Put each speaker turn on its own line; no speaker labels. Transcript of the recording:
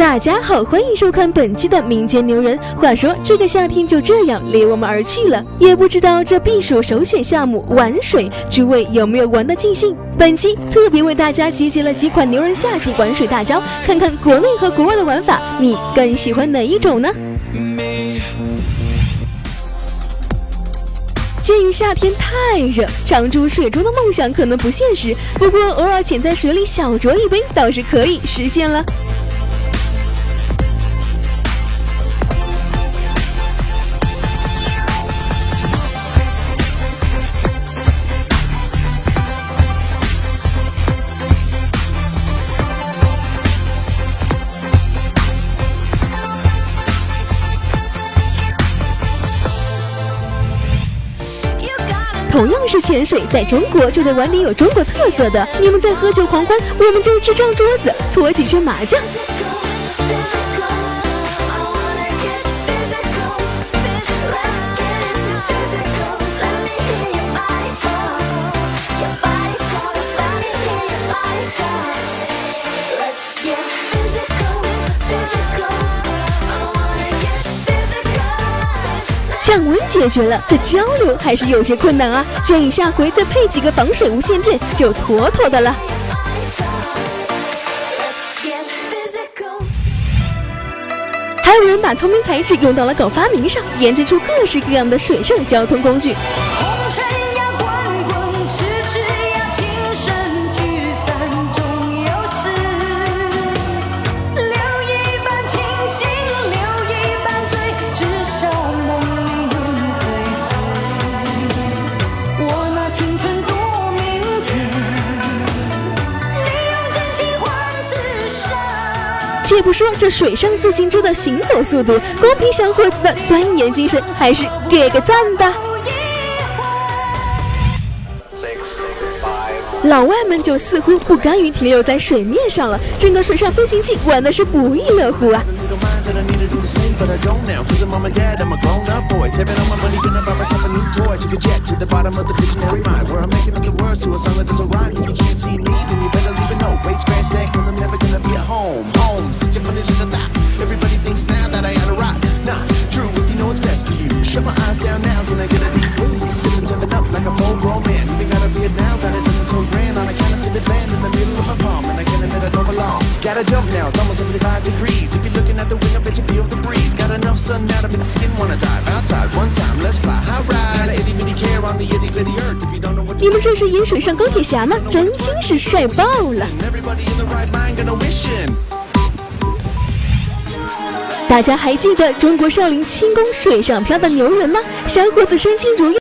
大家好，欢迎收看本期的民间牛人。话说这个夏天就这样离我们而去了，也不知道这避暑首选项目玩水，诸位有没有玩的尽兴？本期特别为大家集结了几款牛人夏季玩水大招，看看国内和国外的玩法，你更喜欢哪一种呢？鉴于夏天太热，常驻水中的梦想可能不现实，不过偶尔潜在水里小酌一杯倒是可以实现了。同样是潜水，在中国就得玩点有中国特色的。你们在喝酒狂欢，我们就支张桌子，搓几圈麻将。降温解决了，这交流还是有些困难啊！建议下回再配几个防水无线电，就妥妥的了。还有人把聪明才智用到了搞发明上，研制出各式各样的水上交通工具。且不说这水上自行车的行走速度，光凭小伙子的钻研精神，还是给个赞吧。老外们就似乎不甘于停留在水面上了，整个水上飞行器玩的是不亦乐乎啊！你们这是演水上钢铁侠吗？真心是帅爆了！ 大家还记得中国少林轻功水上漂的牛人吗？小伙子身轻如燕。